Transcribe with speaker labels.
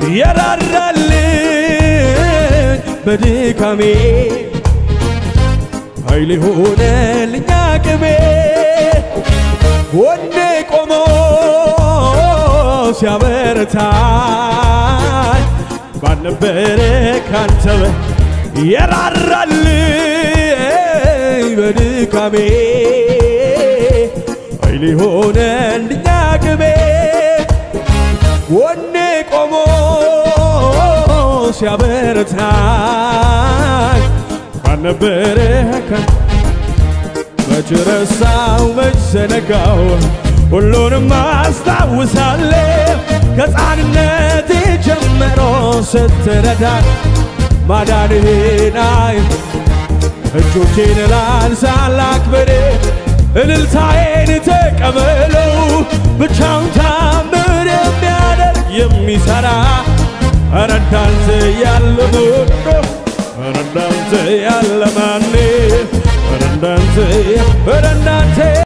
Speaker 1: የራራልኝ በድካሜ ኃይል ሆነልኝ አቅሜ ወኔ ቆሞ ሲያበረታኝ ባልነበረ ካንተ የራራልኝ በድካሜ ኃይል ሆነልኝ አቅሜ ወኔ ቆሞ ሲያበረታኝ ባልነበረ ካንተ መች ረሳው? መች ዘነጋው? ሁሉንም አስታውሳለሁ። ከሕፃንነቴ ጀምሮ ስትረዳ ማዳንህን አይ እጆቼን ላንሳ እልልታዬን ተቀበለው። ብቻውን ታምር የሚያደርግ የሚሠራ ረዳንተ ያለመወዶ ረዳንተ ያለማኔ ረዳንተ በረዳንተ